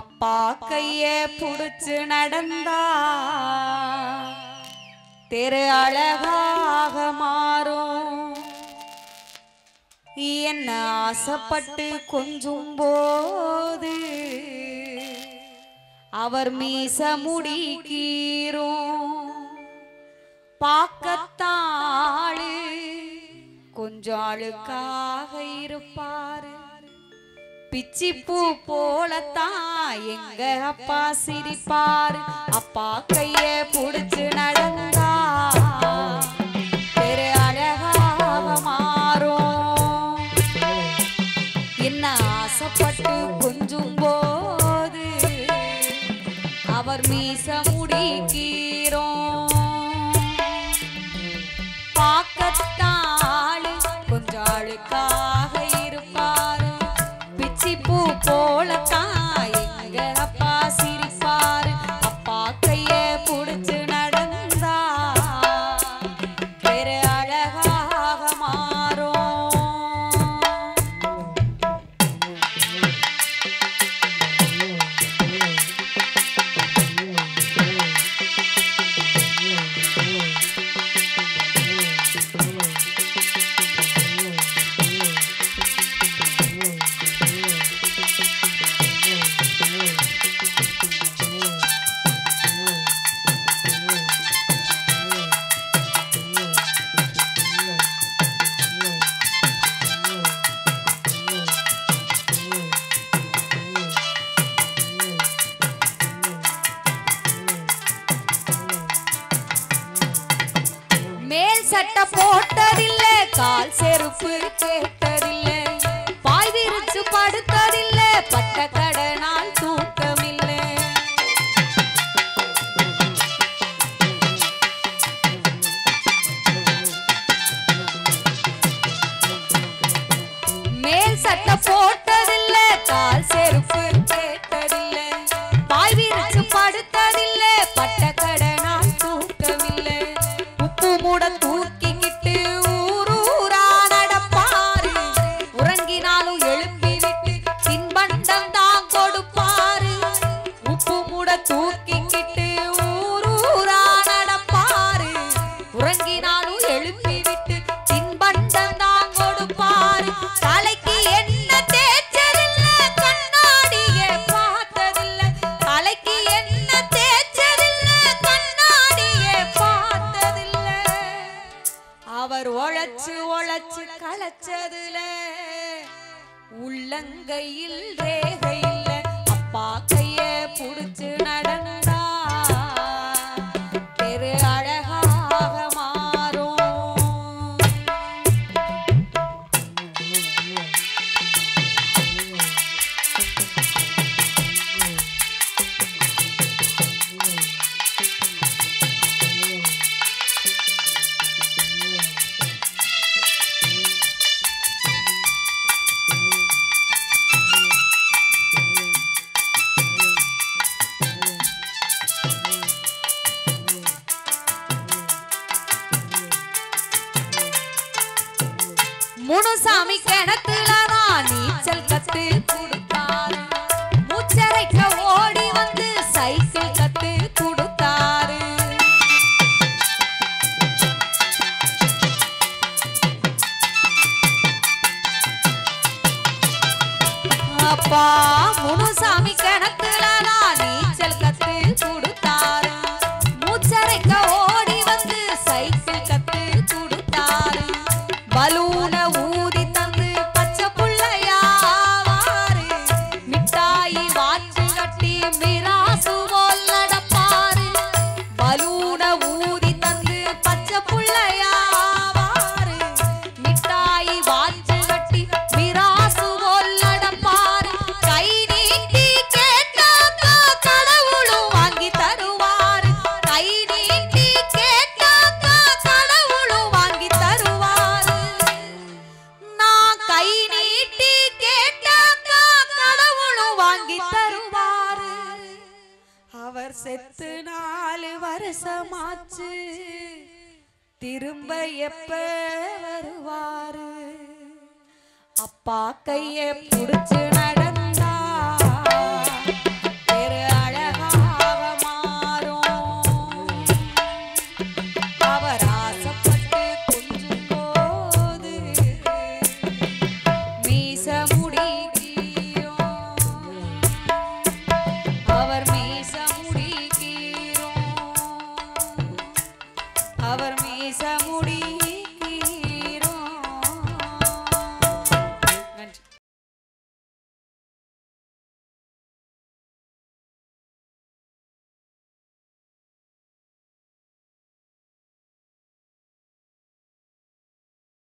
அப்பா கைய புடிச்சு நடந்தா. தெரு அழகாக மாறும். என்ன ஆசைப்பட்டு கொஞ்சும் போது அவர் மீச முடிக்கீரும் பார்க்கத்தாளு கொஞ்சம் அழுக்காக இருப்பாரு. பிச்சிப்பூ போலத்தான் எங்க அப்பா சிரிப்பாரு. அப்பா கைய புடிச்சு நடந்தா பெரு அழகாக மாறும். என்ன ஆசைப்பட்டு கொஞ்சும் போது அவர் மீச முடிக்கிறோம். பார்க்கத்தாளு கொஞ்சம் அழுக்காக 不过。சட்டை போட்டதில்ல கால் செருப்பு கேட்டதில்ல பாய் விரிச்சு படுத்ததில்ல பட்ட கடனால் தூக்கமில்ல. மேல் சட்டை போட்டதில்ல கால் செருப்பு உழைச்சு உள்ளங்கையில் ரேகையில் அப்பா சாமி கிணத்துல நான் நீச்சல் கத்து அவர் செத்து நாலு வருஷமாச்சு. திரும்ப எப்ப வருவாரு? அப்பா கைய புடிச்சு நடந்தா அவர் மீச முடியும்